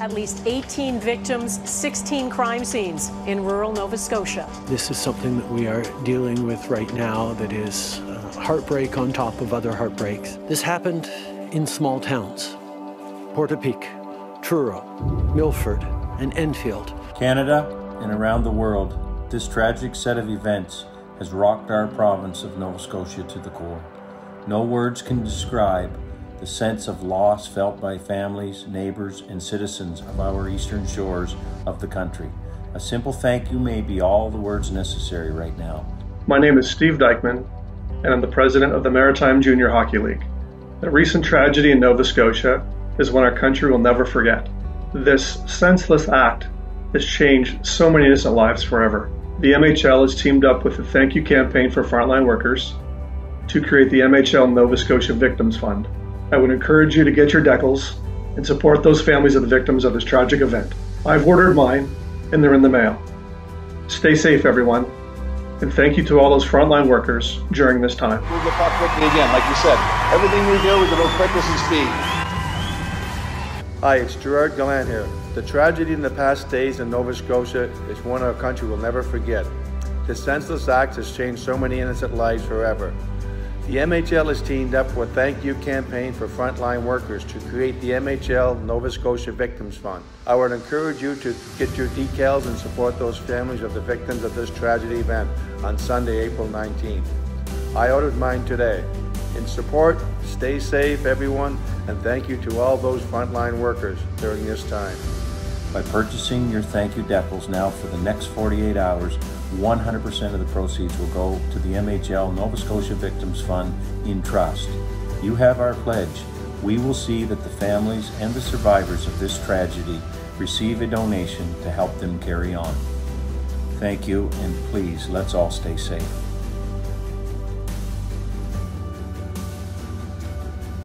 At least 18 victims, 16 crime scenes in rural Nova Scotia. This is something that we are dealing with right now that is uh, heartbreak on top of other heartbreaks. This happened in small towns Portapique, Truro, Milford, and Enfield. Canada and around the world, this tragic set of events has rocked our province of Nova Scotia to the core. No words can describe the sense of loss felt by families, neighbors, and citizens of our eastern shores of the country. A simple thank you may be all the words necessary right now. My name is Steve Dykeman, and I'm the president of the Maritime Junior Hockey League. The recent tragedy in Nova Scotia is one our country will never forget. This senseless act has changed so many innocent lives forever. The MHL has teamed up with the Thank You campaign for frontline workers to create the MHL Nova Scotia Victims Fund. I would encourage you to get your decals and support those families of the victims of this tragic event. I've ordered mine and they're in the mail. Stay safe, everyone, and thank you to all those frontline workers during this time. Move the puck quickly again, like you said. Everything we do is about quickness and speed. Hi, it's Gerard Gallant here. The tragedy in the past days in Nova Scotia is one our country will never forget. This senseless act has changed so many innocent lives forever. The MHL has teamed up with Thank You campaign for frontline workers to create the MHL Nova Scotia Victims Fund. I would encourage you to get your decals and support those families of the victims of this tragedy event on Sunday, April 19th. I ordered mine today. In support, stay safe everyone, and thank you to all those frontline workers during this time. By purchasing your thank you decals now for the next 48 hours, 100% of the proceeds will go to the MHL Nova Scotia Victims Fund in trust. You have our pledge. We will see that the families and the survivors of this tragedy receive a donation to help them carry on. Thank you, and please let's all stay safe.